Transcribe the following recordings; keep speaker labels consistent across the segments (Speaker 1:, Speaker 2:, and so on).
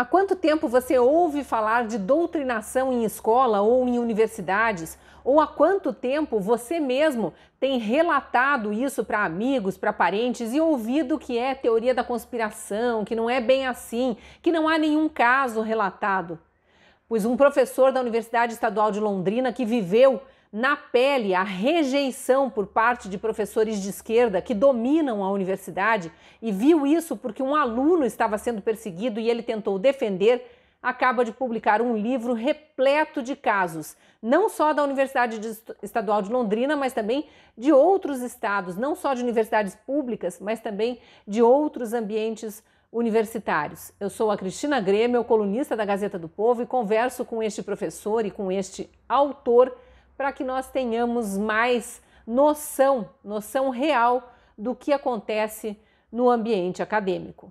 Speaker 1: Há quanto tempo você ouve falar de doutrinação em escola ou em universidades? Ou há quanto tempo você mesmo tem relatado isso para amigos, para parentes e ouvido que é teoria da conspiração, que não é bem assim, que não há nenhum caso relatado? Pois um professor da Universidade Estadual de Londrina que viveu na pele a rejeição por parte de professores de esquerda que dominam a universidade e viu isso porque um aluno estava sendo perseguido e ele tentou defender, acaba de publicar um livro repleto de casos, não só da Universidade Estadual de Londrina, mas também de outros estados, não só de universidades públicas, mas também de outros ambientes universitários. Eu sou a Cristina Grêmio, colunista da Gazeta do Povo, e converso com este professor e com este autor para que nós tenhamos mais noção, noção real do que acontece no ambiente acadêmico.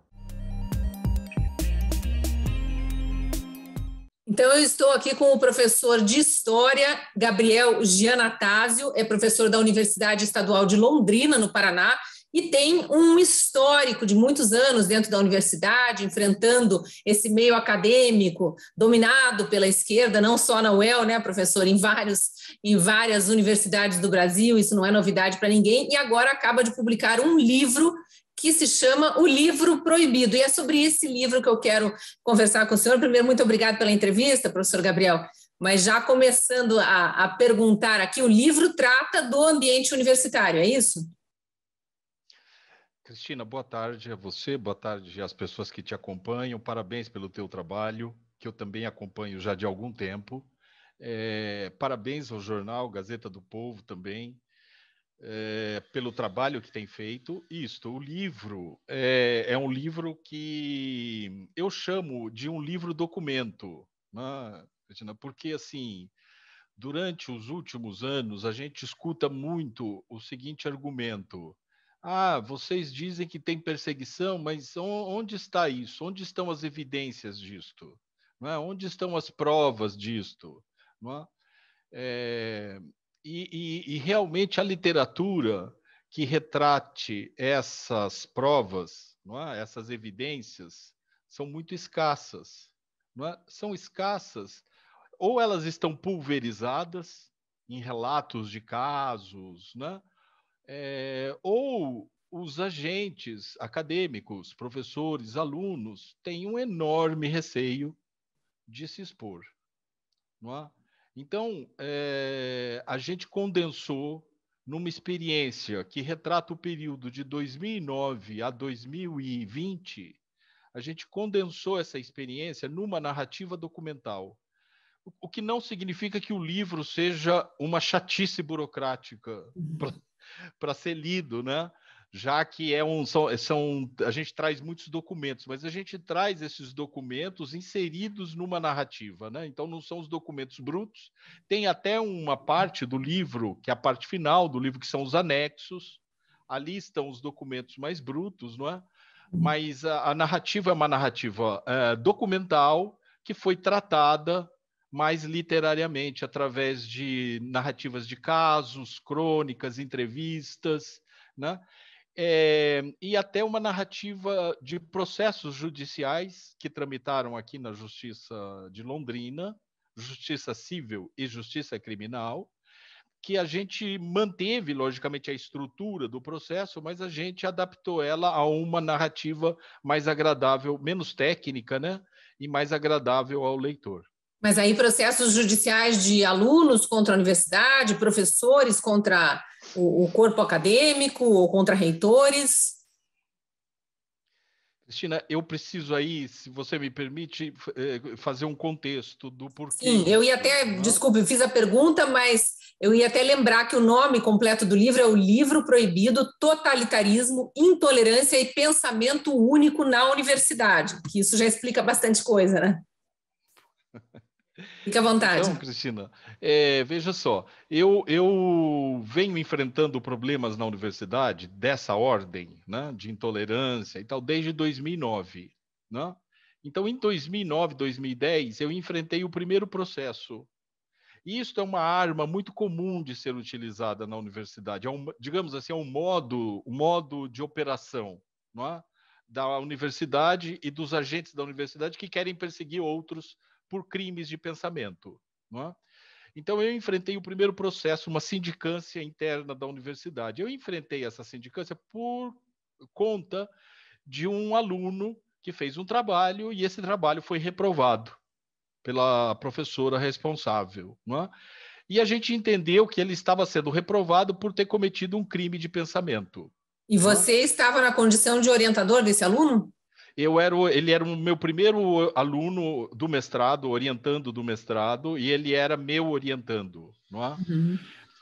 Speaker 1: Então, eu estou aqui com o professor de História, Gabriel Gianatásio, é professor da Universidade Estadual de Londrina, no Paraná, e tem um histórico de muitos anos dentro da universidade, enfrentando esse meio acadêmico dominado pela esquerda, não só na UEL, né, professor, em, vários, em várias universidades do Brasil, isso não é novidade para ninguém, e agora acaba de publicar um livro que se chama O Livro Proibido. E é sobre esse livro que eu quero conversar com o senhor. Primeiro, muito obrigado pela entrevista, professor Gabriel. Mas já começando a, a perguntar aqui, o livro trata do ambiente universitário, é isso?
Speaker 2: Cristina, boa tarde a você, boa tarde às pessoas que te acompanham. Parabéns pelo teu trabalho, que eu também acompanho já de algum tempo. É, parabéns ao jornal Gazeta do Povo também, é, pelo trabalho que tem feito. Isto, o livro é, é, um livro que eu chamo de um livro documento, né, Cristina? Porque assim, durante os últimos anos a gente escuta muito o seguinte argumento ah, vocês dizem que tem perseguição, mas onde está isso? Onde estão as evidências disto? É? Onde estão as provas disto? É? É, e, e, e realmente a literatura que retrate essas provas, é? essas evidências, são muito escassas. É? São escassas, ou elas estão pulverizadas em relatos de casos, né? É, ou os agentes acadêmicos, professores, alunos, têm um enorme receio de se expor. Não é? Então, é, a gente condensou numa experiência que retrata o período de 2009 a 2020, a gente condensou essa experiência numa narrativa documental. O que não significa que o livro seja uma chatice burocrática uhum para ser lido, né? Já que é um são, são a gente traz muitos documentos, mas a gente traz esses documentos inseridos numa narrativa, né? Então não são os documentos brutos. Tem até uma parte do livro, que é a parte final do livro, que são os anexos. Ali estão os documentos mais brutos, não é? Mas a, a narrativa é uma narrativa é, documental que foi tratada mais literariamente, através de narrativas de casos, crônicas, entrevistas, né? É, e até uma narrativa de processos judiciais que tramitaram aqui na Justiça de Londrina, Justiça Civil e Justiça Criminal, que a gente manteve, logicamente, a estrutura do processo, mas a gente adaptou ela a uma narrativa mais agradável, menos técnica, né? E mais agradável ao leitor.
Speaker 1: Mas aí processos judiciais de alunos contra a universidade, professores contra o, o corpo acadêmico ou contra reitores?
Speaker 2: Cristina, eu preciso aí, se você me permite, eh, fazer um contexto do porquê.
Speaker 1: Sim, eu ia até, não? desculpe, fiz a pergunta, mas eu ia até lembrar que o nome completo do livro é o Livro Proibido: Totalitarismo, Intolerância e Pensamento Único na Universidade, que isso já explica bastante coisa, né? Fique à vontade.
Speaker 2: Então, Cristina, é, veja só, eu, eu venho enfrentando problemas na universidade dessa ordem, né, de intolerância e tal, desde 2009, né? Então, em 2009, 2010, eu enfrentei o primeiro processo. E isso é uma arma muito comum de ser utilizada na universidade. É um, digamos assim, é um modo, um modo de operação, não é? da universidade e dos agentes da universidade que querem perseguir outros por crimes de pensamento. É? Então, eu enfrentei o primeiro processo, uma sindicância interna da universidade. Eu enfrentei essa sindicância por conta de um aluno que fez um trabalho e esse trabalho foi reprovado pela professora responsável. É? E a gente entendeu que ele estava sendo reprovado por ter cometido um crime de pensamento.
Speaker 1: E você estava na condição de orientador desse aluno?
Speaker 2: Eu era, ele era o meu primeiro aluno do mestrado, orientando do mestrado, e ele era meu orientando, não é? Uhum.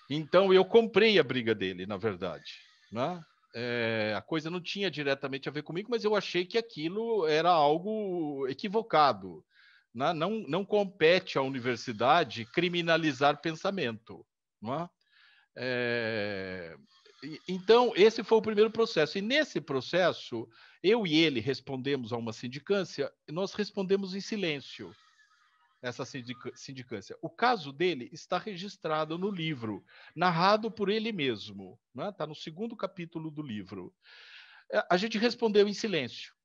Speaker 2: Então eu comprei a briga dele, na verdade, né? É, a coisa não tinha diretamente a ver comigo, mas eu achei que aquilo era algo equivocado. Né? Não, não compete à universidade criminalizar pensamento. Não é? É, então, esse foi o primeiro processo. E nesse processo, eu e ele respondemos a uma sindicância, nós respondemos em silêncio essa sindicância. O caso dele está registrado no livro, narrado por ele mesmo. Está né? Tá no segundo capítulo do livro. É, a gente respondeu em silêncio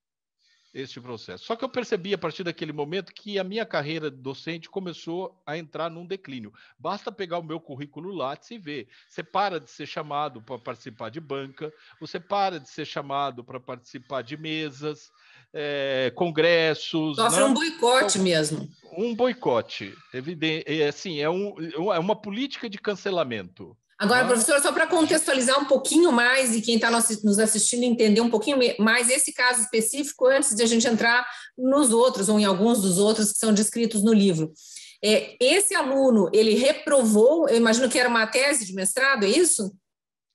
Speaker 2: este processo. Só que eu percebi a partir daquele momento que a minha carreira docente começou a entrar num declínio. Basta pegar o meu currículo Lattes e ver. Você para de ser chamado para participar de banca, você para de ser chamado para participar de mesas, é, congressos.
Speaker 1: Sofre não? um boicote então, mesmo.
Speaker 2: Um boicote, evidente. É, assim, é, um, é uma política de cancelamento.
Speaker 1: Agora, professor, só para contextualizar um pouquinho mais e quem está nos assistindo entender um pouquinho mais esse caso específico, antes de a gente entrar nos outros, ou em alguns dos outros que são descritos no livro. É, esse aluno, ele reprovou, eu imagino que era uma tese de mestrado, é isso?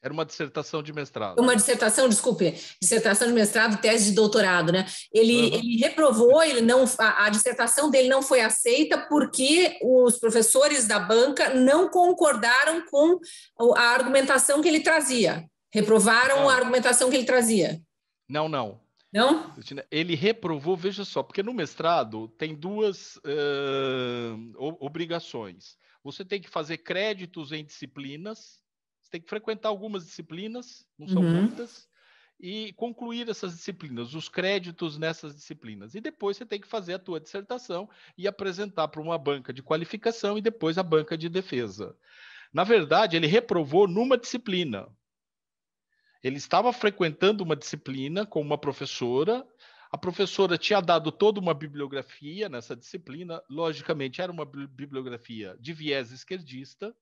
Speaker 2: Era uma dissertação de mestrado.
Speaker 1: Uma dissertação, desculpe, dissertação de mestrado, tese de doutorado, né? Ele, uhum. ele reprovou, ele não, a, a, dissertação dele não foi aceita porque os professores da banca não concordaram com a argumentação que ele trazia. Reprovaram não. a argumentação que ele trazia.
Speaker 2: Não, não.
Speaker 1: Não?
Speaker 2: Ele reprovou, veja só, porque no mestrado tem duas uh, obrigações. Você tem que fazer créditos em disciplinas você tem que frequentar algumas disciplinas, não são uhum. muitas, e concluir essas disciplinas, os créditos nessas disciplinas. E depois você tem que fazer a tua dissertação e apresentar para uma banca de qualificação e depois a banca de defesa. Na verdade, ele reprovou numa disciplina. Ele estava frequentando uma disciplina com uma professora. A professora tinha dado toda uma bibliografia nessa disciplina. Logicamente, era uma bibliografia de viés esquerdista.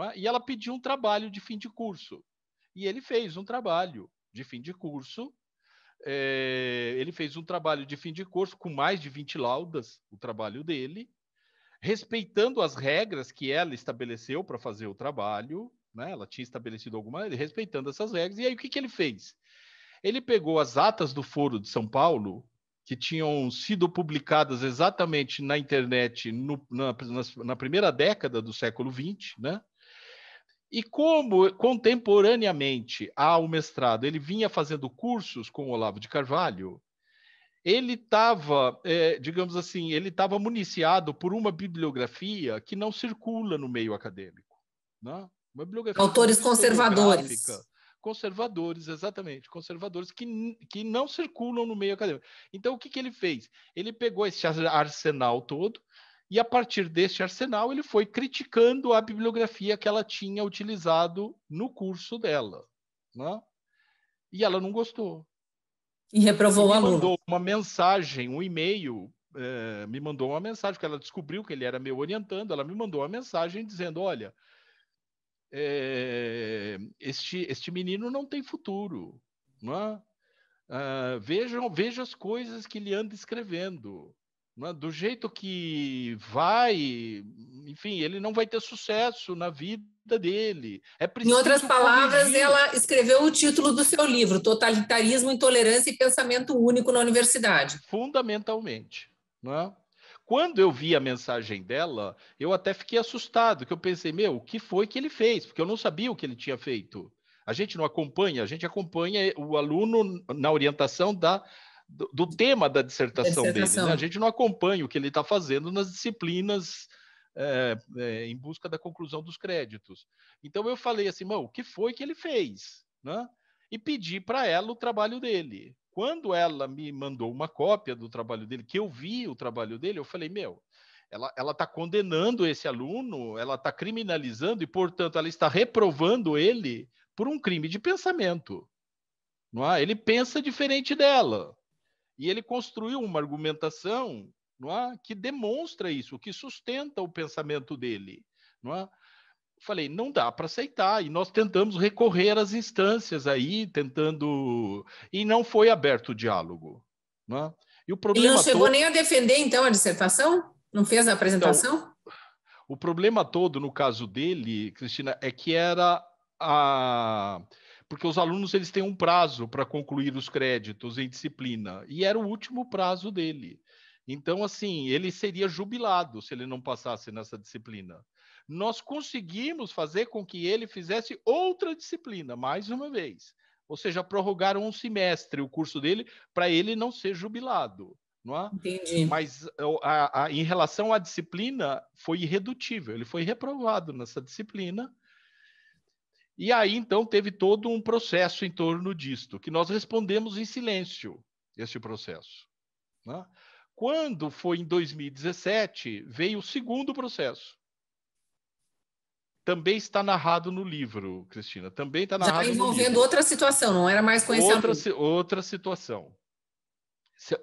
Speaker 2: É? E ela pediu um trabalho de fim de curso. E ele fez um trabalho de fim de curso. É, ele fez um trabalho de fim de curso com mais de 20 laudas, o trabalho dele, respeitando as regras que ela estabeleceu para fazer o trabalho. Né? Ela tinha estabelecido alguma, respeitando essas regras. E aí o que, que ele fez? Ele pegou as atas do Foro de São Paulo, que tinham sido publicadas exatamente na internet no, na, na, primeira década do século XX, né? E como contemporaneamente ao mestrado ele vinha fazendo cursos com o Olavo de Carvalho, ele estava, é, digamos assim, ele estava municiado por uma bibliografia que não circula no meio acadêmico. Né? Uma
Speaker 1: bibliografia Autores conservadores.
Speaker 2: Conservadores, exatamente, conservadores que, que não circulam no meio acadêmico. Então, o que, que ele fez? Ele pegou esse arsenal todo e a partir deste arsenal, ele foi criticando a bibliografia que ela tinha utilizado no curso dela. Né? E ela não gostou.
Speaker 1: E reprovou o aluno.
Speaker 2: mandou uma mensagem, um e-mail, é, me mandou uma mensagem, porque ela descobriu que ele era meu orientando, ela me mandou uma mensagem dizendo, olha, é, este, este menino não tem futuro. Não é? Uh, vejam, veja as coisas que ele anda escrevendo. Né? do jeito que vai, enfim, ele não vai ter sucesso na vida dele. É
Speaker 1: em outras palavras, corrigir. ela escreveu o título do seu livro, Totalitarismo, Intolerância e Pensamento Único na Universidade.
Speaker 2: Fundamentalmente. Né? Quando eu vi a mensagem dela, eu até fiquei assustado, que eu pensei, meu, o que foi que ele fez? Porque eu não sabia o que ele tinha feito. A gente não acompanha, a gente acompanha o aluno na orientação da do, do tema da dissertação, dissertação, dele. Né? A gente não acompanha o que ele está fazendo nas disciplinas é, é, em busca da conclusão dos créditos. Então eu falei assim, o que foi que ele fez? Né? E pedi para ela o trabalho dele. Quando ela me mandou uma cópia do trabalho dele, que eu vi o trabalho dele, eu falei, meu, ela está condenando esse aluno, ela está criminalizando e, portanto, ela está reprovando ele por um crime de pensamento. Não é? Ele pensa diferente dela. E ele construiu uma argumentação não é? que demonstra isso, que sustenta o pensamento dele. Não é? Falei, não dá para aceitar. E nós tentamos recorrer às instâncias aí, tentando. E não foi aberto o diálogo. Não é?
Speaker 1: E o problema Ele não chegou todo... nem a defender, então, a dissertação? Não fez a apresentação? Então,
Speaker 2: o problema todo, no caso dele, Cristina, é que era a porque os alunos eles têm um prazo para concluir os créditos em disciplina e era o último prazo dele. Então, assim, ele seria jubilado se ele não passasse nessa disciplina. Nós conseguimos fazer com que ele fizesse outra disciplina, mais uma vez. Ou seja, prorrogaram um semestre o curso dele para ele não ser jubilado. Não é? Entendi. Mas a, a, em relação à disciplina, foi irredutível. Ele foi reprovado nessa disciplina. E aí, então, teve todo um processo em torno disto, que nós respondemos em silêncio, este processo. Né? Quando foi em 2017, veio o segundo processo. Também está narrado no livro, Cristina. Também está narrado.
Speaker 1: Já envolvendo outra situação, não era mais esse
Speaker 2: outra, outra situação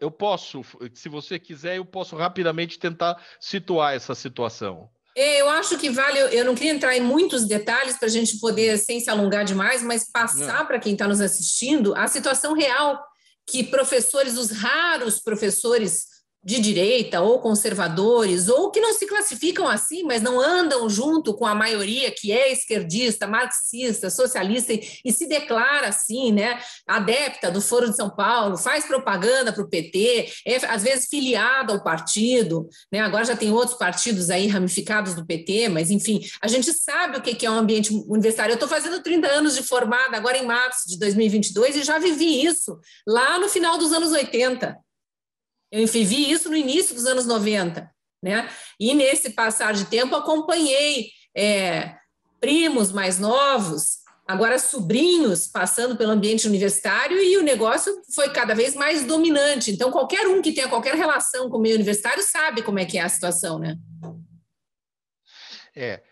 Speaker 2: eu posso, se você quiser, eu posso rapidamente tentar situar essa situação.
Speaker 1: É, eu acho que vale, eu não queria entrar em muitos detalhes para a gente poder, sem se alongar demais, mas passar para quem está nos assistindo a situação real que professores, os raros professores de direita ou conservadores, ou que não se classificam assim, mas não andam junto com a maioria que é esquerdista, marxista, socialista e, e se declara assim, né, adepta do Foro de São Paulo, faz propaganda para o PT, é às vezes filiado ao partido, né, agora já tem outros partidos aí ramificados do PT, mas enfim, a gente sabe o que é um ambiente universitário. Eu estou fazendo 30 anos de formada agora em março de 2022 e já vivi isso lá no final dos anos 80. Eu vi isso no início dos anos 90, né? E nesse passar de tempo acompanhei é, primos mais novos, agora sobrinhos, passando pelo ambiente universitário e o negócio foi cada vez mais dominante. Então, qualquer um que tenha qualquer relação com o meio universitário sabe como é que é a situação, né?
Speaker 2: É,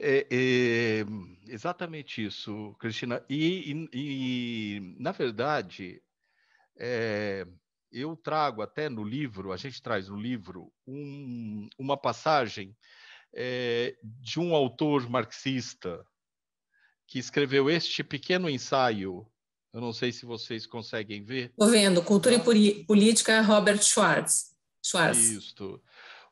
Speaker 2: é, é exatamente isso, Cristina. E, e, e na verdade, é, eu trago até no livro, a gente traz no livro, um, uma passagem é, de um autor marxista que escreveu este pequeno ensaio. Eu não sei se vocês conseguem ver.
Speaker 1: Estou vendo, Cultura e Política, Robert Schwartz.
Speaker 2: Schwartz. Isso.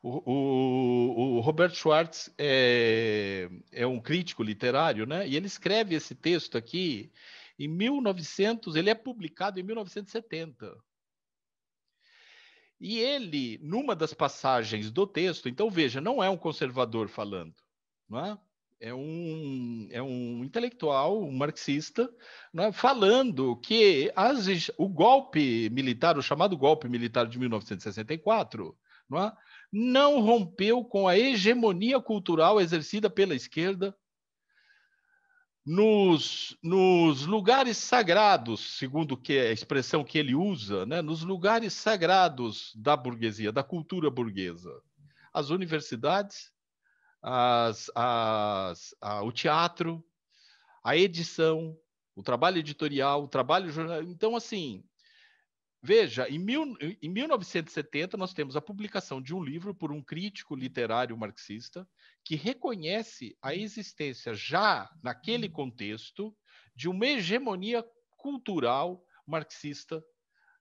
Speaker 2: O, o, o, Robert Schwartz é, é um crítico literário, né? E ele escreve esse texto aqui em 1900, ele é publicado em 1970. E ele, numa das passagens do texto, então veja, não é um conservador falando, não é? É um, é um intelectual, um marxista, é? falando que as, o golpe militar, o chamado golpe militar de 1964, não, é? não rompeu com a hegemonia cultural exercida pela esquerda nos, nos lugares sagrados, segundo que a expressão que ele usa, né, nos lugares sagrados da burguesia, da cultura burguesa, as universidades, as, as, a, o teatro, a edição, o trabalho editorial, o trabalho jornal. Então, assim, veja, em, mil, em 1970 nós temos a publicação de um livro por um crítico literário marxista que reconhece a existência já naquele contexto de uma hegemonia cultural marxista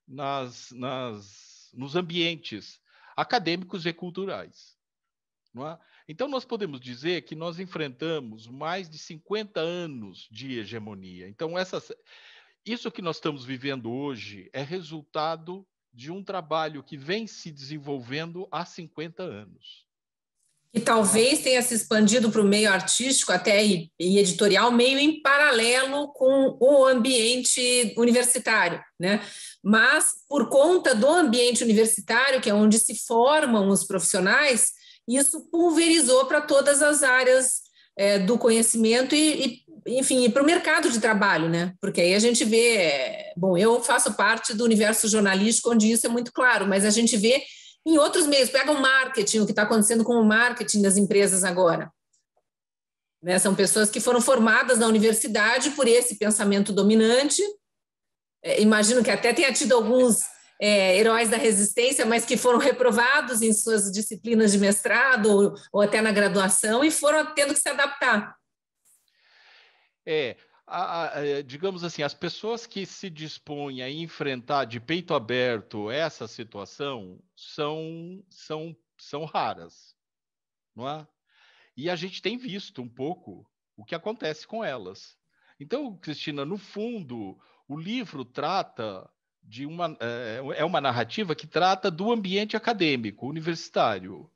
Speaker 2: nas, nas, nos ambientes acadêmicos e culturais. É? Então, nós podemos dizer que nós enfrentamos mais de 50 anos de hegemonia. Então, essas, isso que nós estamos vivendo hoje é resultado de um trabalho que vem se desenvolvendo há 50 anos
Speaker 1: que talvez tenha se expandido para o meio artístico até e, e, editorial, meio em paralelo com o ambiente universitário, né? Mas por conta do ambiente universitário, que é onde se formam os profissionais, isso pulverizou para todas as áreas é, do conhecimento e, e enfim, para o mercado de trabalho, né? Porque aí a gente vê, bom, eu faço parte do universo jornalístico onde isso é muito claro, mas a gente vê em outros meios, pega o marketing, o que está acontecendo com o marketing das empresas agora. Né? São pessoas que foram formadas na universidade por esse pensamento dominante. É, imagino que até tenha tido alguns é, heróis da resistência, mas que foram reprovados em suas disciplinas de mestrado ou, ou até na graduação e foram tendo que se adaptar.
Speaker 2: É, a, a, digamos assim, as pessoas que se dispõem a enfrentar de peito aberto essa situação são, são, são raras, não é? E a gente tem visto um pouco o que acontece com elas. Então, Cristina, no fundo, o livro trata de uma é, é uma narrativa que trata do ambiente acadêmico, universitário.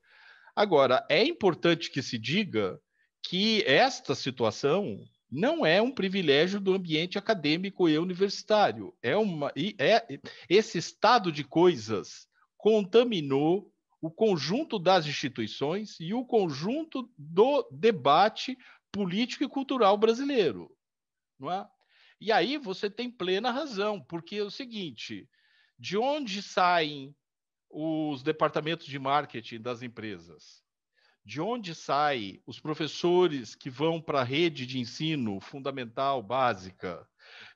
Speaker 2: Agora, é importante que se diga que esta situação não é um privilégio do ambiente acadêmico e universitário. É uma, é, esse estado de coisas contaminou o conjunto das instituições e o conjunto do debate político e cultural brasileiro. Não é? E aí você tem plena razão, porque é o seguinte: de onde saem os departamentos de marketing das empresas? de onde saem os professores que vão para a rede de ensino fundamental, básica?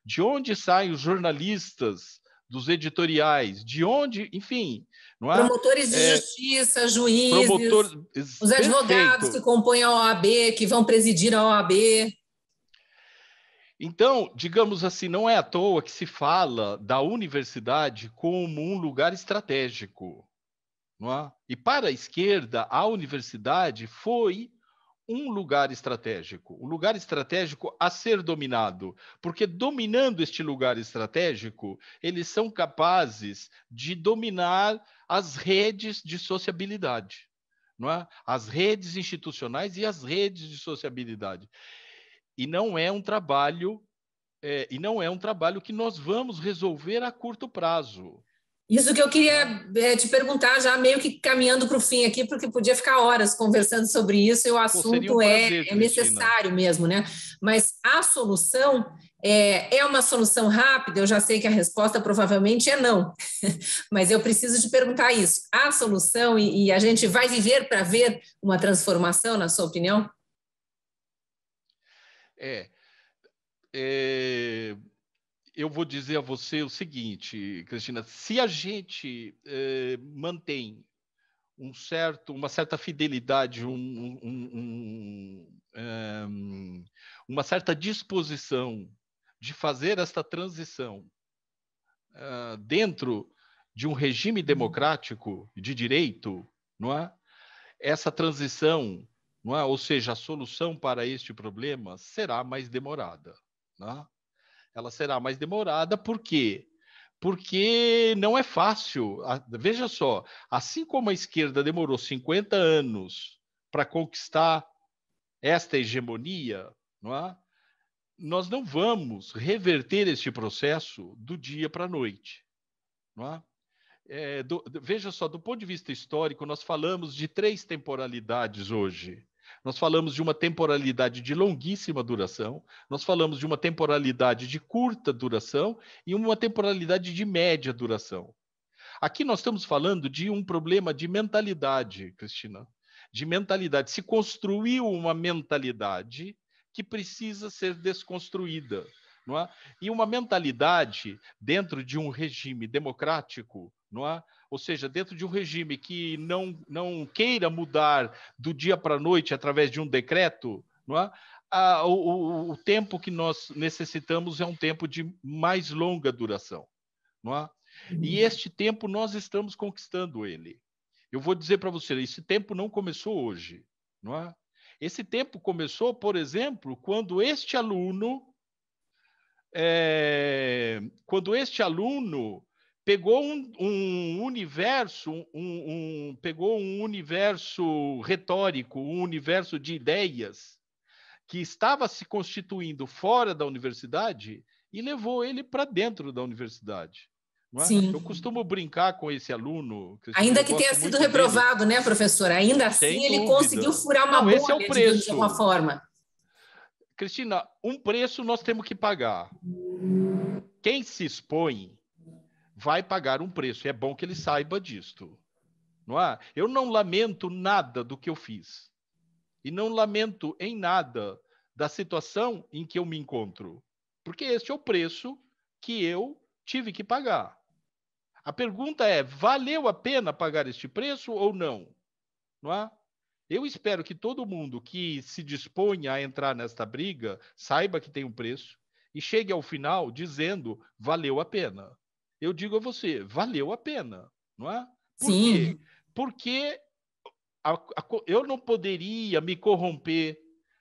Speaker 2: De onde saem os jornalistas dos editoriais? De onde, enfim,
Speaker 1: não é? Promotores de é, justiça, juízes, promotor... os advogados Perfeito. que compõem a OAB, que vão presidir a OAB.
Speaker 2: Então, digamos assim, não é à toa que se fala da universidade como um lugar estratégico. É? E para a esquerda, a universidade foi um lugar estratégico, um lugar estratégico a ser dominado, porque dominando este lugar estratégico, eles são capazes de dominar as redes de sociabilidade, não é? As redes institucionais e as redes de sociabilidade. E não é um trabalho é, e não é um trabalho que nós vamos resolver a curto prazo.
Speaker 1: Isso que eu queria é, te perguntar, já meio que caminhando para o fim aqui, porque podia ficar horas conversando sobre isso e o assunto um é, prazer, é, necessário mesmo, né? Mas a solução é, é uma solução rápida? Eu já sei que a resposta provavelmente é não, mas eu preciso te perguntar isso. A solução e, e a gente vai viver para ver uma transformação, na sua opinião?
Speaker 2: É. é eu vou dizer a você o seguinte, Cristina: se a gente eh, mantém um certo, uma certa fidelidade, um, um, um, um, uma certa disposição de fazer esta transição uh, dentro de um regime democrático de direito, não é? Essa transição, não é? Ou seja, a solução para este problema será mais demorada, não é? ela será mais demorada, por quê? Porque não é fácil. Veja só, assim como a esquerda demorou 50 anos para conquistar esta hegemonia, não é? nós não vamos reverter este processo do dia para a noite. Não é? É, do, veja só, do ponto de vista histórico, nós falamos de três temporalidades hoje. Nós falamos de uma temporalidade de longuíssima duração, nós falamos de uma temporalidade de curta duração e uma temporalidade de média duração. Aqui nós estamos falando de um problema de mentalidade, Cristina. De mentalidade. Se construiu uma mentalidade que precisa ser desconstruída. Não é? E uma mentalidade dentro de um regime democrático, não é? Ou seja, dentro de um regime que não, não queira mudar do dia para a noite através de um decreto, não é? Ah, o, o, tempo que nós necessitamos é um tempo de mais longa duração. Não é? E uhum. este tempo nós estamos conquistando ele. Eu vou dizer para você, esse tempo não começou hoje. Não é? Esse tempo começou, por exemplo, quando este aluno, é, quando este aluno pegou um, um universo, um, um, pegou um universo retórico, um universo de ideias que estava se constituindo fora da universidade e levou ele para dentro da universidade. É? Sim. Eu costumo brincar com esse aluno.
Speaker 1: Ainda que tenha sido reprovado, dele. né, professora? Ainda assim, Sem ele dúvida. conseguiu furar uma Não, bolha,
Speaker 2: esse é o preço.
Speaker 1: de uma forma.
Speaker 2: Cristina, um preço nós temos que pagar. Quem se expõe vai pagar um preço. E é bom que ele saiba disto. Não é? Eu não lamento nada do que eu fiz. E não lamento em nada da situação em que eu me encontro. Porque este é o preço que eu tive que pagar. A pergunta é: valeu a pena pagar este preço ou não? Não é? Eu espero que todo mundo que se disponha a entrar nesta briga saiba que tem um preço e chegue ao final dizendo valeu a pena. Eu digo a você, valeu a pena, não é?
Speaker 1: Por Sim.
Speaker 2: Quê? Porque a, a, eu não poderia me corromper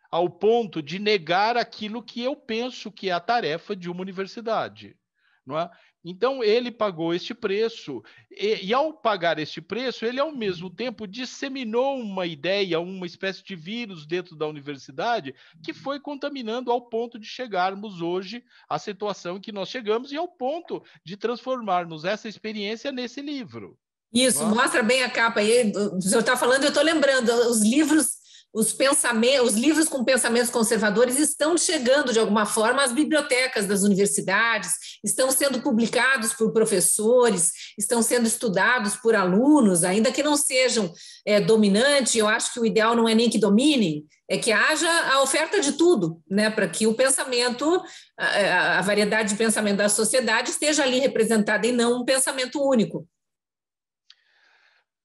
Speaker 2: ao ponto de negar aquilo que eu penso que é a tarefa de uma universidade. Não é? Então, ele pagou este preço, e, e, ao pagar este preço, ele, ao mesmo tempo, disseminou uma ideia, uma espécie de vírus dentro da universidade, que foi contaminando ao ponto de chegarmos hoje à situação em que nós chegamos e ao ponto de transformarmos essa experiência nesse livro.
Speaker 1: Isso, mostra bem a capa aí. O senhor está falando, eu estou lembrando, os livros os pensamentos, os livros com pensamentos conservadores estão chegando de alguma forma às bibliotecas das universidades, estão sendo publicados por professores, estão sendo estudados por alunos, ainda que não sejam é, dominantes. Eu acho que o ideal não é nem que dominem, é que haja a oferta de tudo, né, para que o pensamento, a, a variedade de pensamento da sociedade esteja ali representada e não um pensamento único.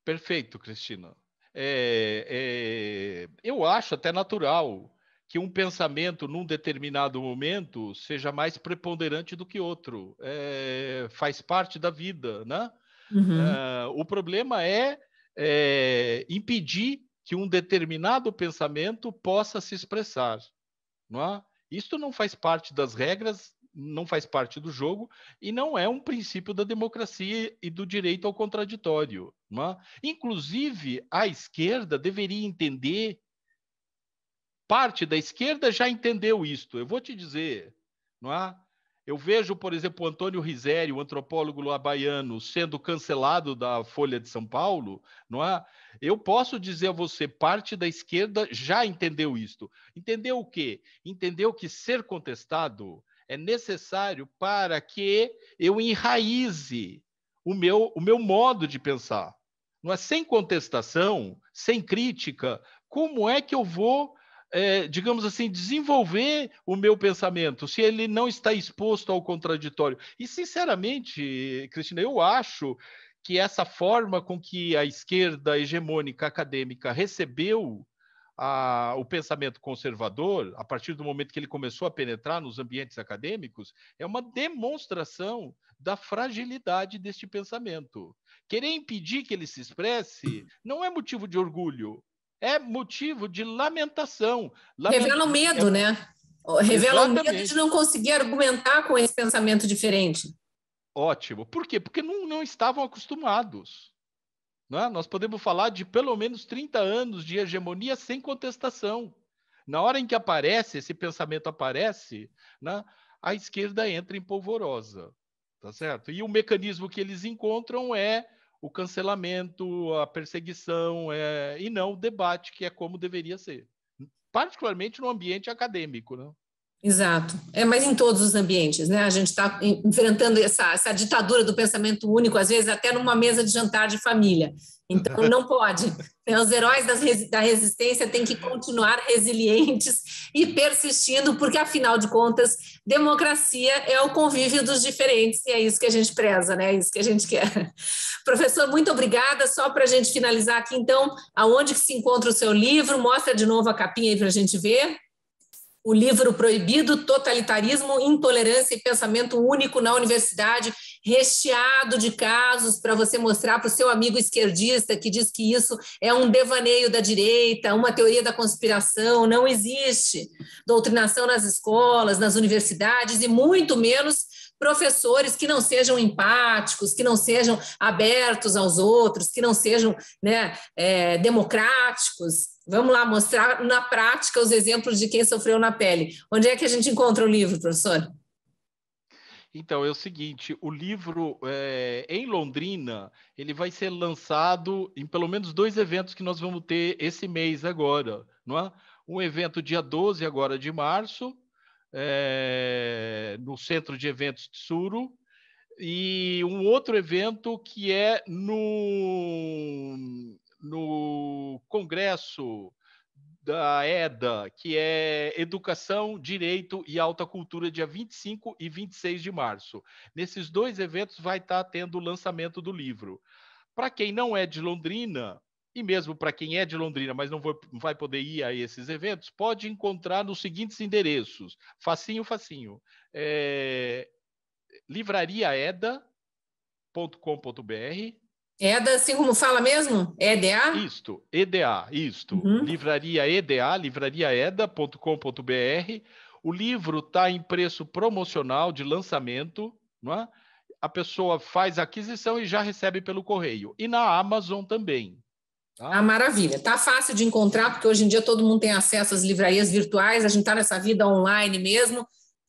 Speaker 2: Perfeito, Cristina é, é, eu acho até natural que um pensamento num determinado momento seja mais preponderante do que outro. É, faz parte da vida, né? Uhum. É, o problema é, é, impedir que um determinado pensamento possa se expressar, não é? Isto não faz parte das regras não faz parte do jogo e não é um princípio da democracia e do direito ao contraditório. É? Inclusive, a esquerda deveria entender, parte da esquerda já entendeu isto. Eu vou te dizer, não é? Eu vejo, por exemplo, o Antônio Rizeri, o antropólogo baiano, sendo cancelado da Folha de São Paulo, não é? Eu posso dizer a você, parte da esquerda já entendeu isto. Entendeu o quê? Entendeu que ser contestado é necessário para que eu enraize o meu, o meu modo de pensar. Não é sem contestação, sem crítica, como é que eu vou, é, digamos assim, desenvolver o meu pensamento se ele não está exposto ao contraditório? E, sinceramente, Cristina, eu acho que essa forma com que a esquerda hegemônica acadêmica recebeu a, o pensamento conservador, a partir do momento que ele começou a penetrar nos ambientes acadêmicos, é uma demonstração da fragilidade deste pensamento. Querer impedir que ele se expresse não é motivo de orgulho, é motivo de lamentação.
Speaker 1: Revela o medo, é... né? Revela Exatamente. o medo de não conseguir argumentar com esse pensamento diferente.
Speaker 2: Ótimo. Por quê? Porque não, não estavam acostumados. Né? Nós podemos falar de pelo menos 30 anos de hegemonia sem contestação. Na hora em que aparece, esse pensamento aparece, né? a esquerda entra em polvorosa. Tá certo? E o mecanismo que eles encontram é o cancelamento, a perseguição, é... e não o debate, que é como deveria ser. Particularmente no ambiente acadêmico. Né?
Speaker 1: Exato. É, mas em todos os ambientes, né? A gente está enfrentando essa, essa ditadura do pensamento único, às vezes até numa mesa de jantar de família. Então, não pode. Os heróis da resistência têm que continuar resilientes e persistindo, porque, afinal de contas, democracia é o convívio dos diferentes e é isso que a gente preza, né? É isso que a gente quer. Professor, muito obrigada. Só para a gente finalizar aqui, então, aonde que se encontra o seu livro? Mostra de novo a capinha aí para a gente ver o livro proibido, Totalitarismo, Intolerância e Pensamento Único na Universidade, recheado de casos para você mostrar para o seu amigo esquerdista que diz que isso é um devaneio da direita, uma teoria da conspiração, não existe doutrinação nas escolas, nas universidades e muito menos professores que não sejam empáticos, que não sejam abertos aos outros, que não sejam né, é, democráticos. Vamos lá mostrar na prática os exemplos de quem sofreu na pele. Onde é que a gente encontra o livro, professor?
Speaker 2: Então, é o seguinte, o livro é, em Londrina, ele vai ser lançado em pelo menos dois eventos que nós vamos ter esse mês agora, não é? um evento dia 12 agora de março, é, no Centro de Eventos de Suro, e um outro evento que é no, no Congresso da EDA, que é Educação, Direito e Alta Cultura, dia 25 e 26 de março. Nesses dois eventos vai estar tendo o lançamento do livro. Para quem não é de Londrina, e mesmo para quem é de Londrina, mas não vai poder ir a esses eventos, pode encontrar nos seguintes endereços. Facinho, facinho. É, livrariaeda.com.br
Speaker 1: EDA, assim como fala mesmo? EDA?
Speaker 2: Isto, EDA, isto. Uhum. Livraria EDA, livrariaeda.com.br. O livro está em preço promocional de lançamento, não é? A pessoa faz a aquisição e já recebe pelo correio. E na Amazon também.
Speaker 1: Tá? Ah, maravilha. Tá fácil de encontrar, porque hoje em dia todo mundo tem acesso às livrarias virtuais, a gente está nessa vida online mesmo.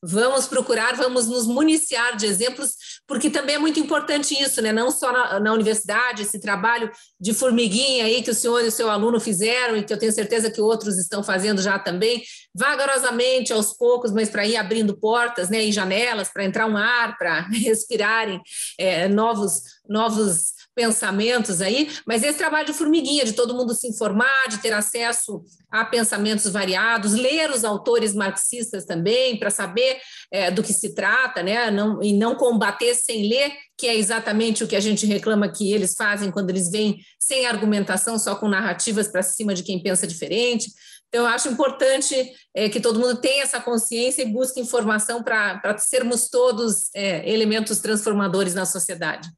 Speaker 1: Vamos procurar, vamos nos municiar de exemplos, porque também é muito importante isso, né? Não só na, na, universidade, esse trabalho de formiguinha aí que o senhor e o seu aluno fizeram e que eu tenho certeza que outros estão fazendo já também, vagarosamente, aos poucos, mas para ir abrindo portas, né? E janelas para entrar um ar, para respirarem é, novos, novos pensamentos aí, mas esse trabalho de formiguinha, de todo mundo se informar, de ter acesso a pensamentos variados, ler os autores marxistas também, para saber é, do que se trata, né? Não, e não combater sem ler, que é exatamente o que a gente reclama que eles fazem quando eles vêm sem argumentação, só com narrativas para cima de quem pensa diferente. Então, eu acho importante é, que todo mundo tenha essa consciência e busque informação para sermos todos é, elementos transformadores na sociedade.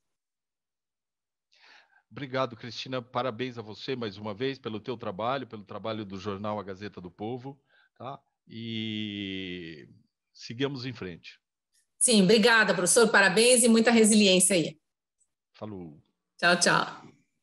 Speaker 2: Obrigado, Cristina. Parabéns a você mais uma vez pelo teu trabalho, pelo trabalho do jornal A Gazeta do Povo, tá? E sigamos em frente.
Speaker 1: Sim, obrigada, professor. Parabéns e muita resiliência aí.
Speaker 2: Falou.
Speaker 1: Tchau, tchau.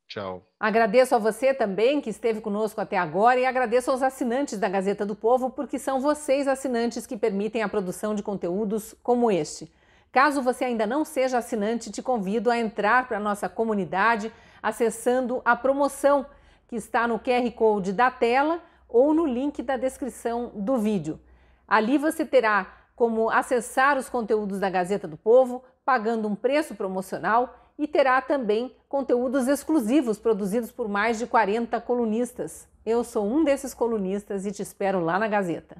Speaker 2: Tchau.
Speaker 3: Agradeço a você também que esteve conosco até agora e agradeço aos assinantes da Gazeta do Povo, porque são vocês, assinantes, que permitem a produção de conteúdos como este. Caso você ainda não seja assinante, te convido a entrar para a nossa comunidade acessando a promoção que está no QR Code da tela ou no link da descrição do vídeo. Ali você terá como acessar os conteúdos da Gazeta do Povo, pagando um preço promocional e terá também conteúdos exclusivos produzidos por mais de 40 colunistas. Eu sou um desses colunistas e te espero lá na Gazeta.